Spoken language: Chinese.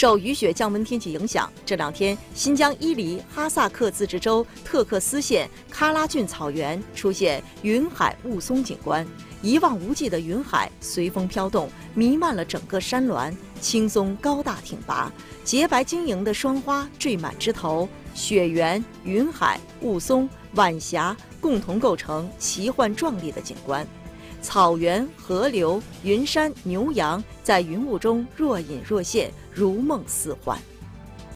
受雨雪降温天气影响，这两天新疆伊犁哈萨克自治州特克斯县喀拉峻草原出现云海雾凇景观，一望无际的云海随风飘动，弥漫了整个山峦，青松高大挺拔，洁白晶莹的霜花缀满枝头，雪原、云海、雾凇、晚霞共同构成奇幻壮丽的景观。草原、河流、云山、牛羊在云雾中若隐若现，如梦似幻。